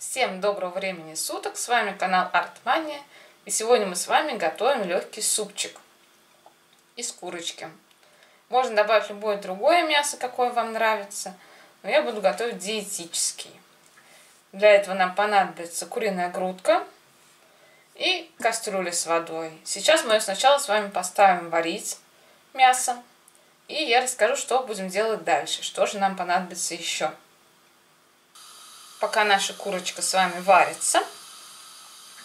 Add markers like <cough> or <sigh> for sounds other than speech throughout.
Всем доброго времени суток, с вами канал Артмания, и сегодня мы с вами готовим легкий супчик из курочки. Можно добавить любое другое мясо, какое вам нравится, но я буду готовить диетический. Для этого нам понадобится куриная грудка и кастрюля с водой. Сейчас мы сначала с вами поставим варить мясо, и я расскажу, что будем делать дальше, что же нам понадобится еще пока наша курочка с вами варится,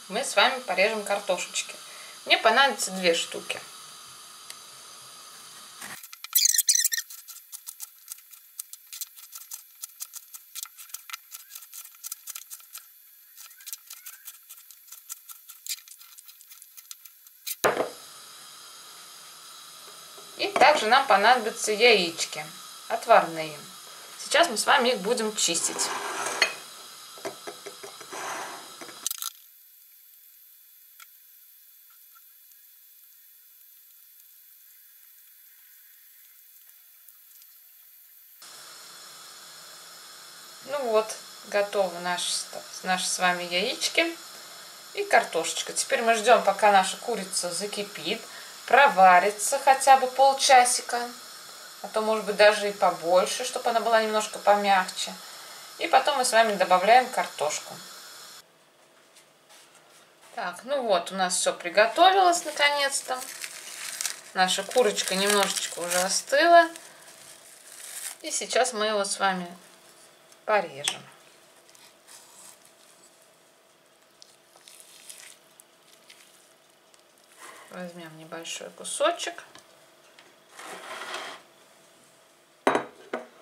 мы с вами порежем картошечки. Мне понадобится две штуки. И также нам понадобятся яички отварные. Сейчас мы с вами их будем чистить. Ну вот, готовы наши, наши с вами яички и картошечка. Теперь мы ждем, пока наша курица закипит, проварится хотя бы полчасика, а то может быть даже и побольше, чтобы она была немножко помягче. И потом мы с вами добавляем картошку. Так, ну вот, у нас все приготовилось наконец-то. Наша курочка немножечко уже остыла. И сейчас мы его с вами порежем. Возьмем небольшой кусочек.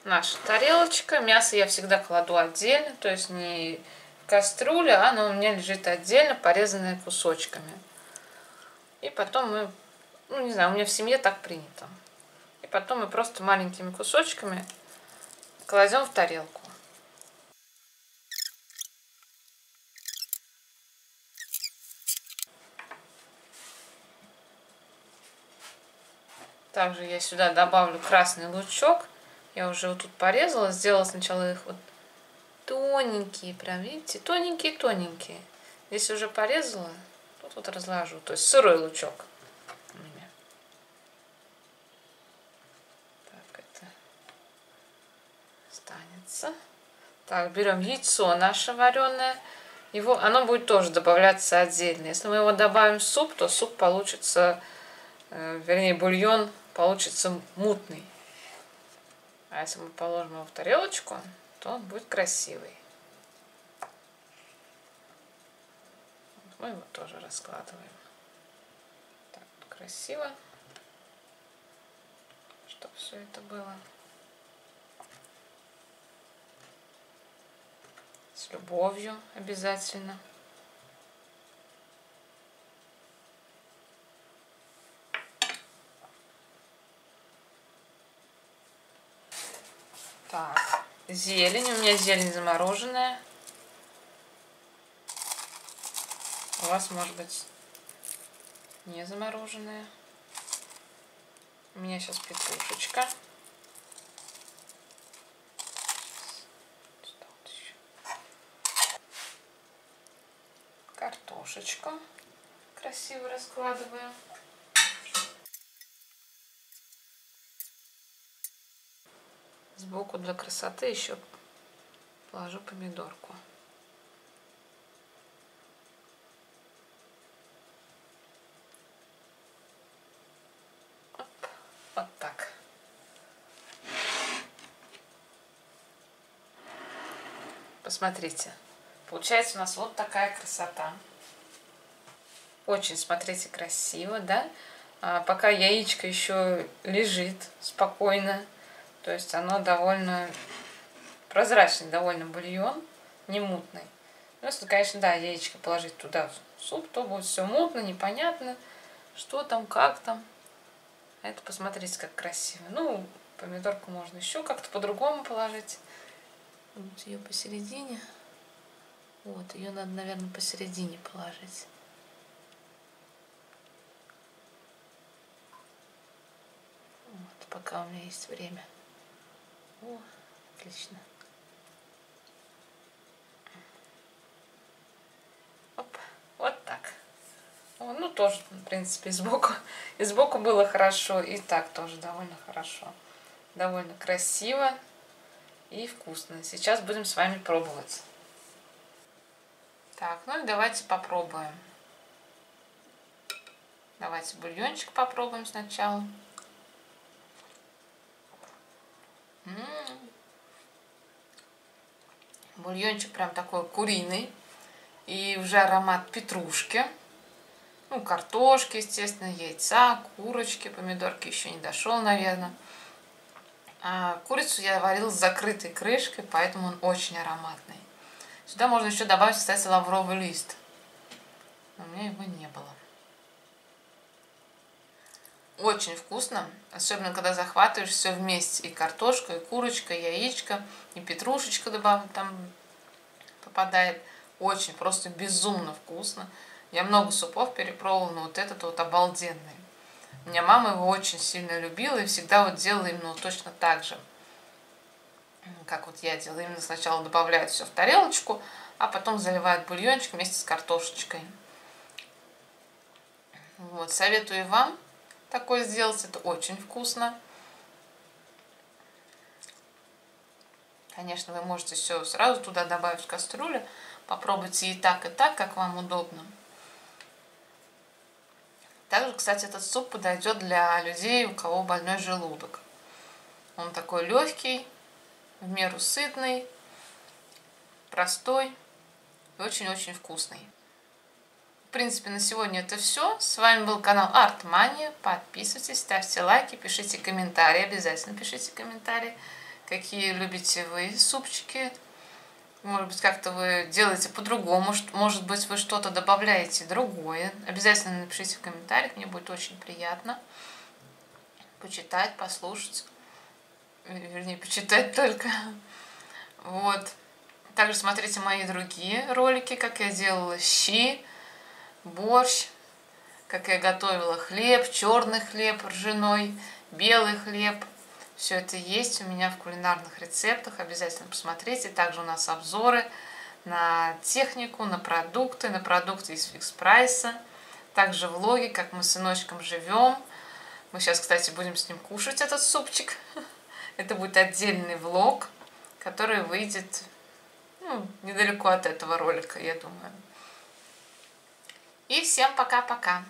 Наша тарелочка. Мясо я всегда кладу отдельно, то есть не в кастрюле, а оно у меня лежит отдельно, порезанное кусочками. И потом мы, ну не знаю, у меня в семье так принято. И потом мы просто маленькими кусочками кладем в тарелку. Также я сюда добавлю красный лучок. Я уже вот тут порезала, сделала сначала их вот тоненькие, прям видите, тоненькие-тоненькие. Здесь уже порезала, тут вот разложу, то есть сырой лучок. Так, это останется. Так, берем яйцо наше вареное. Его, оно будет тоже добавляться отдельно. Если мы его добавим в суп, то суп получится, э, вернее, бульон получится мутный. А если мы положим его в тарелочку, то он будет красивый. Мы его тоже раскладываем. Так, красиво, чтобы все это было. С любовью обязательно. Так, зелень. У меня зелень замороженная. У вас может быть не замороженная. У меня сейчас петрушечка. Картошечку красиво раскладываю. Сбоку для красоты еще положу помидорку. Вот так. Посмотрите. Получается у нас вот такая красота. Очень, смотрите, красиво, да? А пока яичко еще лежит спокойно. То есть оно довольно прозрачный, довольно бульон, не мутный. Ну, если, конечно, да, яичко положить туда в суп, то будет все мутно, непонятно, что там, как там. А это посмотрите, как красиво. Ну, помидорку можно еще как-то по-другому положить. Вот ее посередине. Вот, ее надо, наверное, посередине положить. Вот, пока у меня есть время. О, отлично. Оп, вот так. О, ну, тоже, в принципе, и сбоку, и сбоку было хорошо, и так тоже довольно хорошо. Довольно красиво и вкусно. Сейчас будем с вами пробовать. Так, ну и давайте попробуем. Давайте бульончик попробуем сначала. Бульончик прям такой куриный. И уже аромат петрушки. Ну, картошки, естественно, яйца, курочки, помидорки еще не дошел, наверное. А курицу я варила с закрытой крышкой, поэтому он очень ароматный. Сюда можно еще добавить, кстати, лавровый лист. Но у меня его не было. Очень вкусно, особенно когда захватываешь все вместе. И картошка, и курочка, и яичко, и петрушечка добавлена там попадает. Очень, просто безумно вкусно. Я много супов перепробовала, но вот этот вот обалденный. У меня мама его очень сильно любила и всегда вот делала именно вот точно так же. Как вот я делала. Именно сначала добавляют все в тарелочку, а потом заливают бульончик вместе с картошечкой. Вот, советую вам такое сделать. Это очень вкусно. Конечно, вы можете все сразу туда добавить в кастрюлю. Попробуйте и так, и так, как вам удобно. Также, кстати, этот суп подойдет для людей, у кого больной желудок. Он такой легкий, в меру сытный, простой и очень-очень вкусный. Принципе, на сегодня это все. С вами был канал Артмания. Подписывайтесь, ставьте лайки, пишите комментарии. Обязательно пишите комментарии, какие любите вы супчики может быть, как-то вы делаете по-другому, может быть, вы что-то добавляете другое. Обязательно напишите в комментариях, мне будет очень приятно почитать, послушать. Вернее, почитать только. Вот. Также смотрите мои другие ролики, как я делала щи, борщ, как я готовила хлеб, черный хлеб ржаной, белый хлеб – все это есть у меня в кулинарных рецептах. Обязательно посмотрите. Также у нас обзоры на технику, на продукты, на продукты из фикс прайса. Также влоги, как мы с сыночком живем. Мы сейчас, кстати, будем с ним кушать этот супчик. <laughs> Это будет отдельный влог, который выйдет ну, недалеко от этого ролика, я думаю. И всем пока-пока.